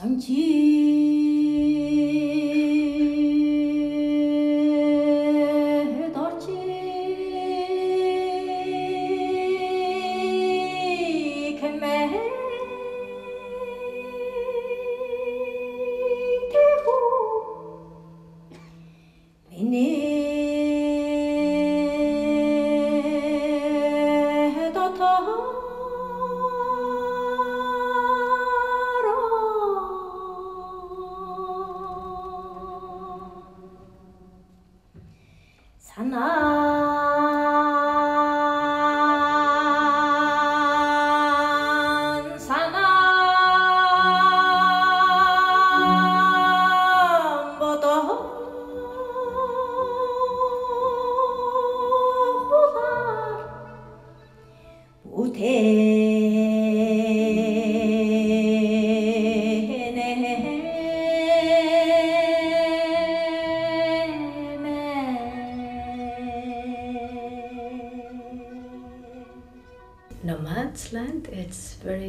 想起.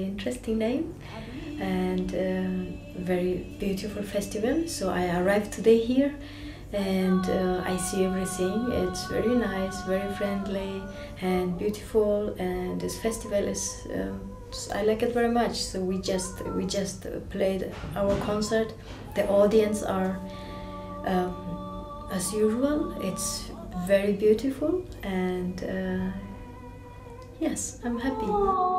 Interesting name and uh, very beautiful festival. So I arrived today here and uh, I see everything. It's very nice, very friendly and beautiful. And this festival is um, I like it very much. So we just we just played our concert. The audience are um, as usual. It's very beautiful and. Uh, yes, I'm happy.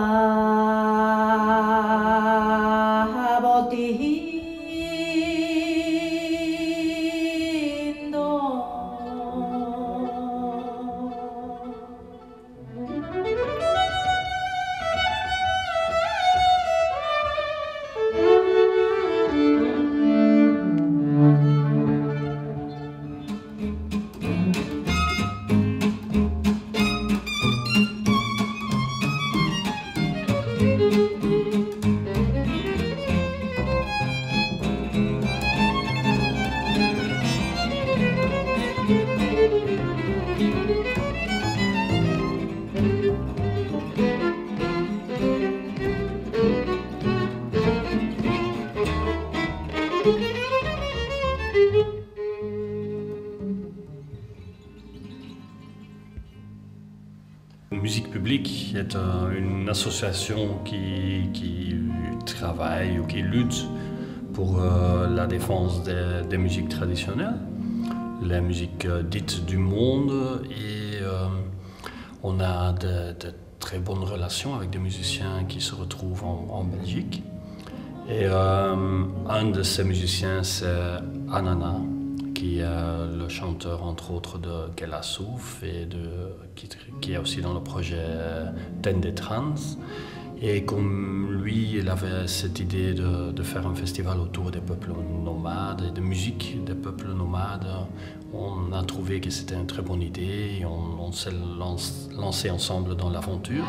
Musique publique est une association qui, travaille ou qui lutte pour euh, la défense des musiques traditionnelles, les musiques euh, dites du monde et euh, on a de, très bonnes relations avec des musiciens qui se retrouvent en, Belgique. Et euh, un de ces musiciens, c'est Anana, qui est le chanteur entre autres de Gela Souf et de, qui, qui est aussi dans le projet Tende Trans. Et comme lui, il avait cette idée de, de faire un festival autour des peuples nomades et de musique des peuples nomades, on a trouvé que c'était une très bonne idée et on, on s'est lancé ensemble dans l'aventure.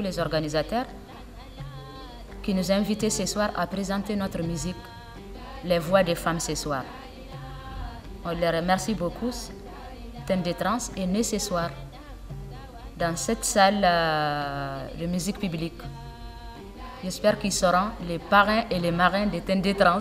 Les organisateurs qui nous invités ce soir à présenter notre musique, Les Voix des femmes ce soir. On les remercie beaucoup. Thème de trans est né ce soir dans cette salle euh, de musique publique. J'espère qu'ils seront les parrains et les marins des Tendé Trans.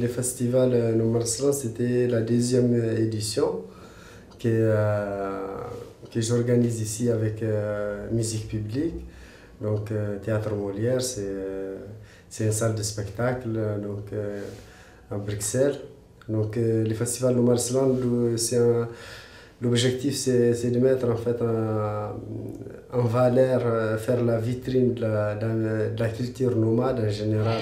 Le festival euh, Noumarslan, c'était la deuxième édition que, euh, que j'organise ici avec euh, musique publique. Donc, Théâtre Molière, c'est une salle de spectacle donc, à Bruxelles. Donc, le festival Noumarslan, l'objectif, c'est de mettre en fait en, valeur, faire la vitrine de la, de la culture nomade en général.